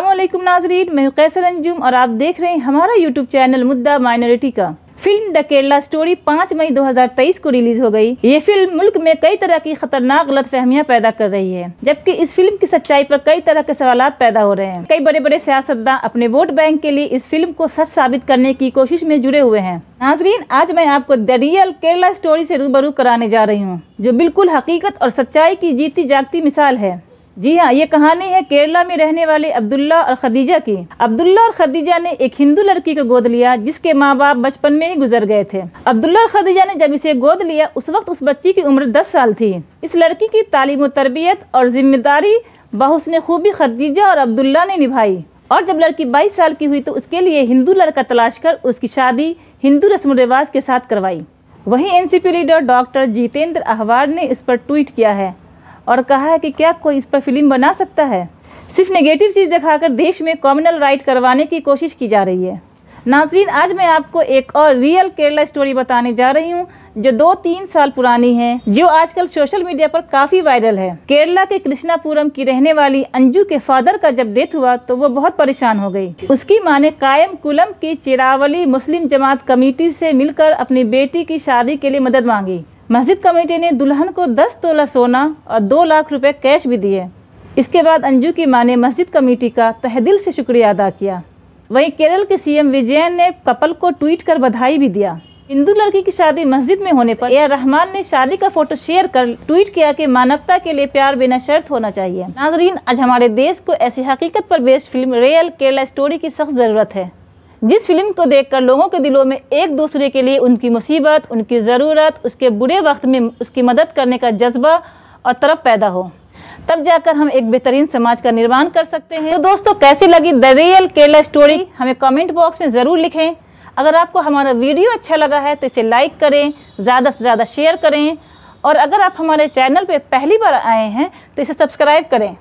वालेकुम नाजरीन, मैं कैसर अंजुम और आप देख रहे हैं हमारा यूट्यूब चैनल मुद्दा माइनॉरिटी का। फ़िल्म द केरला स्टोरी 5 मई 2023 को रिलीज़ हो गई। ये फ़िल्म मुल्क में कई तरह की खतरनाक गलत फहमियाँ पैदा कर रही है, जबकि इस फ़िल्म की सच्चाई पर कई तरह के सवाल पैदा हो रहे हैं। कई बड़े बड़े सियासतदान अपने वोट बैंक के लिए इस फ़िल्म को सच साबित करने की कोशिश में जुड़े हुए हैं। नाजरीन, आज मैं आपको द रियल केरला स्टोरी से रूबरू कराने जा रही हूँ, जो बिल्कुल हकीकत और सच्चाई की जीती जागती मिसाल है। जी हाँ ये कहानी है केरला में रहने वाले अब्दुल्ला और खदीजा की। अब्दुल्ला और खदीजा ने एक हिंदू लड़की को गोद लिया, जिसके माँ बाप बचपन में ही गुजर गए थे। अब्दुल्ला और खदीजा ने जब इसे गोद लिया, उस वक्त उस बच्ची की उम्र दस साल थी। इस लड़की की तालीम तरबियत और ज़िम्मेदारी बहुसने खूबी खदीजा और अब्दुल्ला ने निभाई। और जब लड़की बाईस साल की हुई तो उसके लिए हिंदू लड़का तलाश कर उसकी शादी हिंदू रस्म रिवाज के साथ करवाई। वहीं NCP leader doctor Jitendra Awhad ने इस पर ट्वीट किया है। और कहा है कि क्या कोई इस पर फ़िल्म बना सकता है? सिर्फ़ नेगेटिव चीज़ दिखाकर देश में कॉमनल राइट करवाने की कोशिश की जा रही है। नाजरीन, आज मैं आपको एक और रियल केरला स्टोरी बताने जा रही हूँ, जो दो तीन साल पुरानी है, जो आजकल सोशल मीडिया पर काफ़ी वायरल है। केरला के कृष्णापुरम की रहने वाली अंजू के फादर का जब डेथ हुआ तो वो बहुत परेशान हो गई। उसकी माँ ने कायम कुलम की चिरावली मुस्लिम जमात कमेटी से मिलकर अपनी बेटी की शादी के लिए मदद मांगी। मस्जिद कमेटी ने दुल्हन को 10 तोला सोना और 2 लाख रुपए कैश भी दिए। इसके बाद अंजू की माँ ने मस्जिद कमेटी का तहदिल से शुक्रिया अदा किया। वहीं केरल के सीएम विजयन ने कपल को ट्वीट कर बधाई भी दिया। हिंदू लड़की की शादी मस्जिद में होने पर ए रहमान ने शादी का फ़ोटो शेयर कर ट्वीट किया कि मानवता के लिए प्यार बिना शर्त होना चाहिए। नाजरीन, आज हमारे देश को ऐसी हकीकत पर based film real Kerala story की सख्त ज़रूरत है। जिस फ़िल्म को देखकर लोगों के दिलों में एक दूसरे के लिए उनकी मुसीबत, उनकी ज़रूरत, उसके बुरे वक्त में उसकी मदद करने का जज्बा और तरफ़ पैदा हो। तब जाकर हम एक बेहतरीन समाज का निर्माण कर सकते हैं। तो दोस्तों, कैसी लगी द रियल केरला स्टोरी हमें कमेंट बॉक्स में ज़रूर लिखें। अगर आपको हमारा वीडियो अच्छा लगा है तो इसे लाइक करें, ज़्यादा से ज़्यादा शेयर करें। और अगर आप हमारे चैनल पर पहली बार आए हैं तो इसे सब्सक्राइब करें।